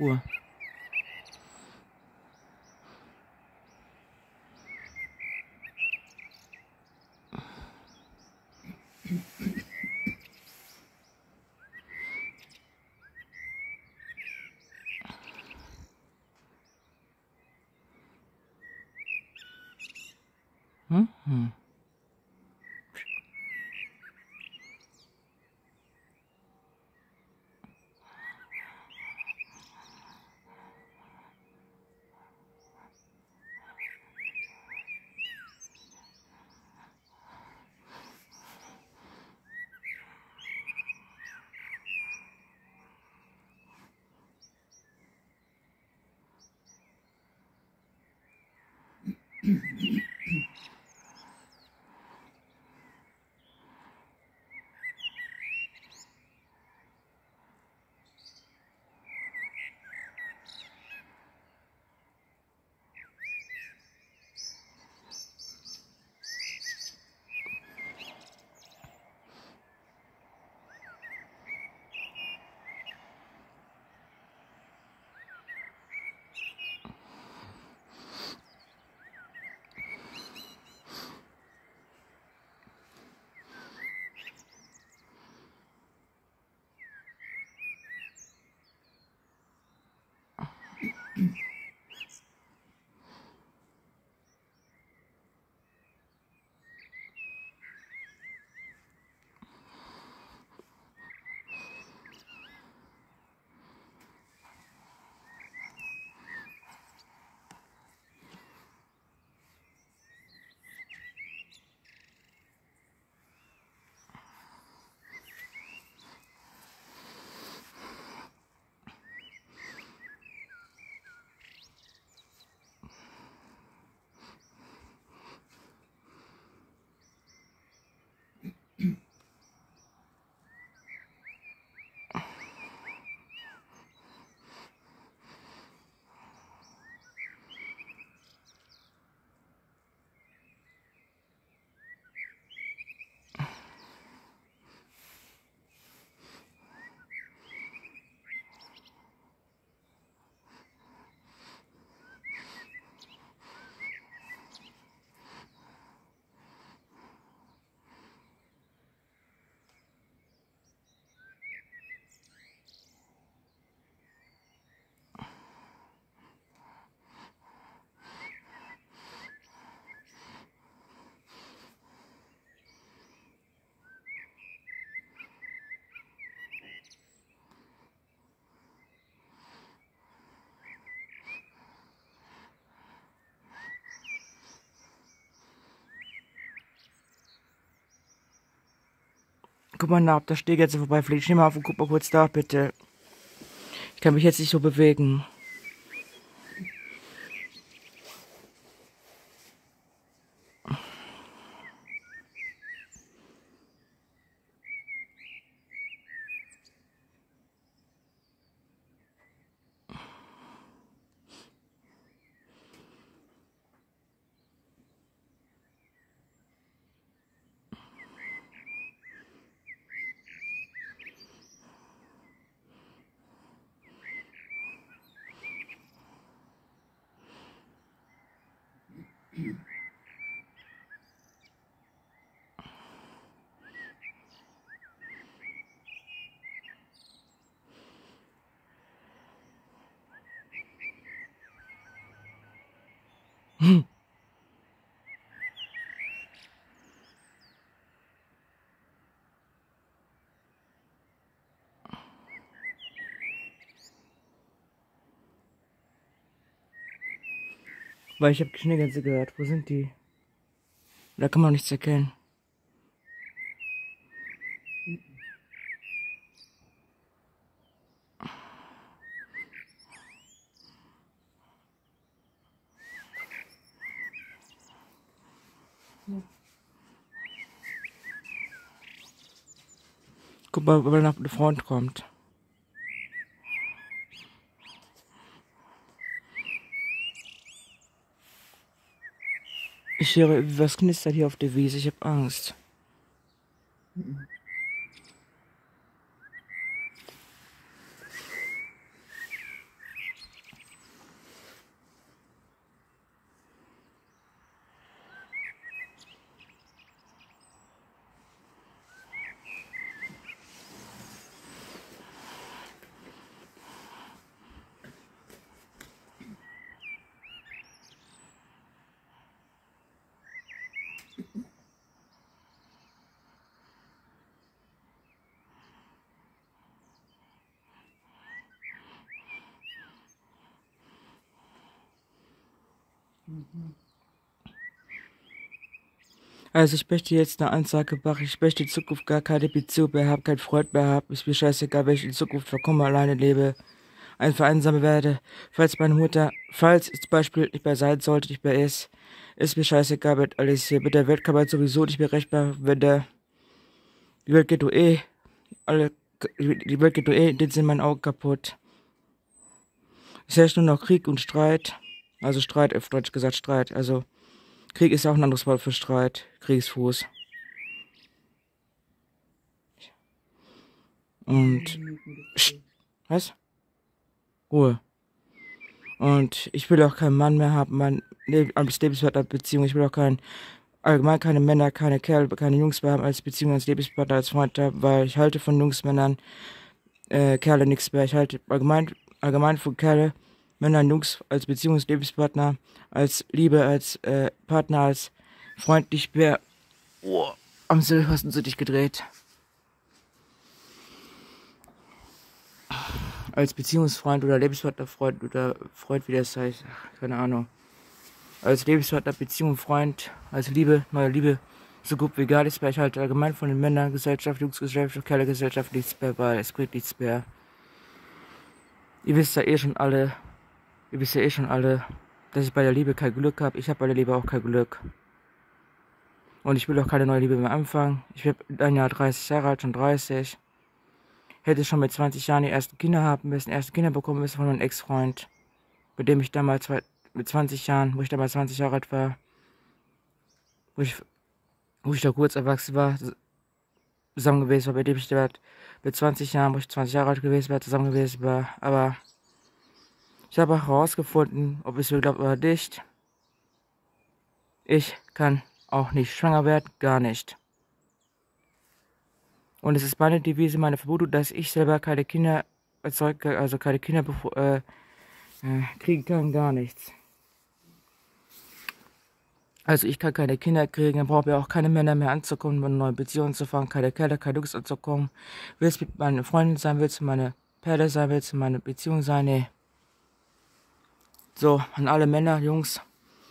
Ruhe. Mhm. Guck mal nach, da steht jetzt vorbei. Vielleicht steh mal auf und guck mal kurz da, bitte. Ich kann mich jetzt nicht so bewegen. Hm. Weil ich habe Schneegänse gehört. Wo sind die? Da kann man nichts erkennen. Guck mal, er nach Front kommt. Ich höre, was knistert hier auf der Wiese? Ich habe Angst. Also ich möchte jetzt eine Ansage machen, ich möchte in Zukunft gar keine Beziehung mehr haben, keinen Freund mehr haben, ist mir scheißegal, wenn ich in Zukunft verkomme, alleine lebe einfach einsam werde. Falls meine Mutter, falls zum Beispiel nicht mehr sein sollte, nicht mehr ist, ist mir scheißegal mit alles hier. Mit der Welt kann man sowieso nicht mehr recht machen, wenn der, die Welt geht du eh, alle, die Welt geht du eh, den sind meinen Augen kaputt. Es herrscht nur noch Krieg und Streit. Also Streit, auf Deutsch gesagt Streit. Also Krieg ist ja auch ein anderes Wort für Streit. Kriegsfuß. Und. Was? Ruhe. Und ich will auch keinen Mann mehr haben, mein als Lebenspartner Beziehung. Ich will auch keinen, allgemein keine Männer, keine Kerl, keine Jungs mehr haben als Beziehung, als Lebenspartner, als Freund, weil ich halte von Jungs, Männern, äh, Kerle nichts mehr. Ich halte allgemein, allgemein von Kerle Männer und Jungs als Beziehungslebenspartner, als Liebe, als äh, Partner, als Freund nicht mehr. Oh, am Sil hast du dich gedreht. Als Beziehungsfreund oder Lebenspartnerfreund oder Freund, wie das heißt, Ach, keine Ahnung. Als Lebenspartner, Beziehung, Freund, als Liebe, neue Liebe, so gut wie egal ist, weil ich halt allgemein von den Männern, Gesellschaft, Jungsgesellschaft, Kerlegesellschaft nichts mehr bei, es bringt nichts mehr. Ihr wisst ja eh schon alle, Ihr wisst ja eh schon alle, dass ich bei der Liebe kein Glück habe. Ich habe bei der Liebe auch kein Glück. Und ich will auch keine neue Liebe mehr anfangen. Ich bin ein Jahr 30 Jahre alt, schon 30. Hätte schon mit 20 Jahren die ersten Kinder haben müssen, erste Kinder bekommen müssen von meinem Ex-Freund, mit dem ich damals mit 20 Jahren, wo ich damals 20 Jahre alt war, wo ich, wo ich da kurz erwachsen war, zusammen gewesen war, bei dem ich mit 20 Jahren, wo ich 20 Jahre alt gewesen war, zusammen gewesen war. Aber ich habe herausgefunden, ob es mir glaubt oder nicht. Ich kann auch nicht schwanger werden, gar nicht. Und es ist meine Devise, meine Vermutung, dass ich selber keine Kinder erzeuge, also keine Kinder äh, äh, kriegen kann, gar nichts. Also ich kann keine Kinder kriegen, dann brauche ich auch keine Männer mehr anzukommen, eine neue Beziehung zu fangen, keine Kerle, keine Jungs anzukommen. Willst mit meinen Freunden sein, willst du meine Perle sein, willst du meine Beziehung sein, nee. So, an alle Männer, Jungs,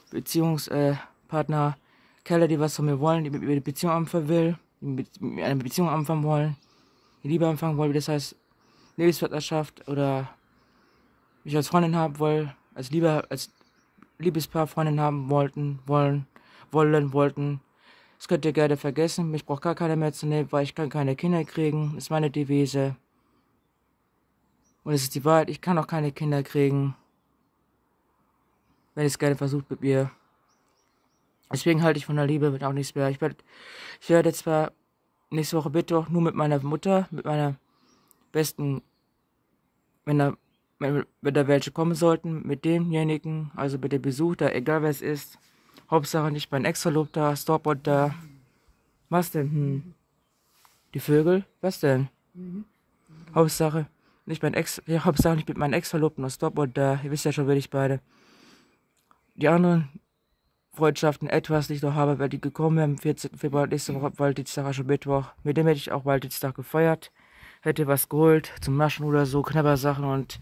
Beziehungspartner, äh, Kerle, die was von mir wollen, die mit mir eine Beziehung anfangen will, die eine Beziehung anfangen wollen, Liebe anfangen wollen, wie das heißt, Lebenspartnerschaft oder mich als Freundin haben wollen, als Liebe, als Liebespaar Freundin haben wollten, wollen, wollen, wollten. Das könnt ihr gerne vergessen. Mich braucht gar keiner mehr zu nehmen, weil ich kann keine Kinder kriegen. Das ist meine Devise. Und es ist die Wahrheit, ich kann auch keine Kinder kriegen wenn es gerne versucht mit mir. Deswegen halte ich von der Liebe auch nichts mehr. Ich werde, ich werde zwar nächste Woche Mittwoch nur mit meiner Mutter, mit meiner besten, wenn da, wenn, wenn da welche kommen sollten, mit demjenigen, also mit dem Besuch da, egal wer es ist. Hauptsache nicht mein Ex-Verlobter, Stopboard da. Was denn? Hm. Die Vögel? Was denn? Mhm. Hauptsache nicht mein Ex, ja, Hauptsache nicht mit meinem Ex-Verlobten, Stopboard da. Ihr wisst ja schon, wer ich beide die anderen Freundschaften etwas nicht noch habe, weil die gekommen wären am 14. Februar, nächste Woche Walddienstag, schon Mittwoch. Mit dem hätte ich auch Walddienstag gefeiert. Hätte was geholt zum Naschen oder so, Knabbersachen und.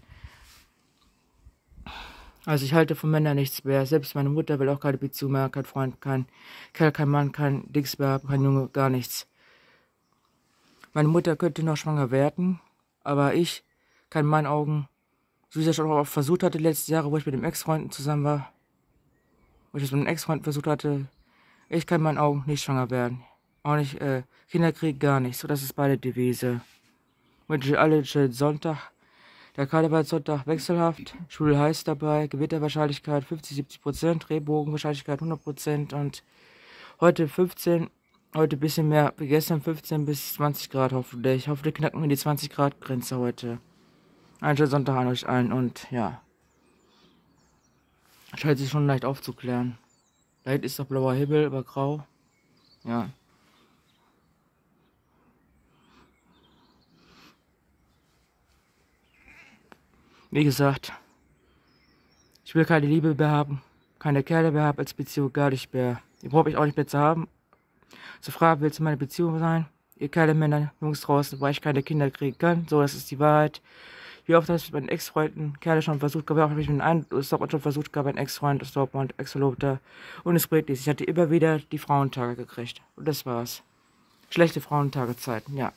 Also ich halte von Männern nichts mehr. Selbst meine Mutter will auch keine Beziehung mehr, kein Freund, kein Kerl, kein Mann, kein Dings mehr, kein Junge, gar nichts. Meine Mutter könnte noch schwanger werden, aber ich kann in meinen Augen, so wie ich das schon auch versucht hatte, letztes Jahre, wo ich mit dem Ex-Freunden zusammen war, wo ich das mit einem Ex-Freund versucht hatte, ich kann in meinen Augen nicht schwanger werden. Auch nicht, äh, Kinderkrieg gar nicht. So, das ist beide Devise. Wünsche alle schönen Sonntag. Der Karnevalssonntag wechselhaft. Schule heiß dabei. Gewitterwahrscheinlichkeit 50, 70 Prozent. Drehbogenwahrscheinlichkeit 100 Prozent. Und heute 15, heute bisschen mehr wie gestern 15 bis 20 Grad hoffentlich. Hoffentlich knacken wir die 20 Grad Grenze heute. Einen schönen Sonntag an euch allen und ja. Scheint sich schon leicht aufzuklären. Da ist doch blauer Himmel über grau. Ja. Wie gesagt, ich will keine Liebe mehr haben, keine Kerle mehr haben als Beziehung, gar nicht mehr. Die brauche ich auch nicht mehr zu haben. Zu fragen, willst du meine Beziehung sein? Ihr Kerle, Männer, Jungs draußen, weil ich keine Kinder kriegen kann. So, das ist die Wahrheit. Wie oft habe ich mit meinen Ex-Freunden, Kerle schon versucht, wie oft habe ich mit einem Stop schon versucht, gab ein Ex-Freund, Stop und Ex-Verlobter. Und es bringt nichts. Ich hatte immer wieder die Frauentage gekriegt. Und das war's. Schlechte Frauentagezeiten, ja.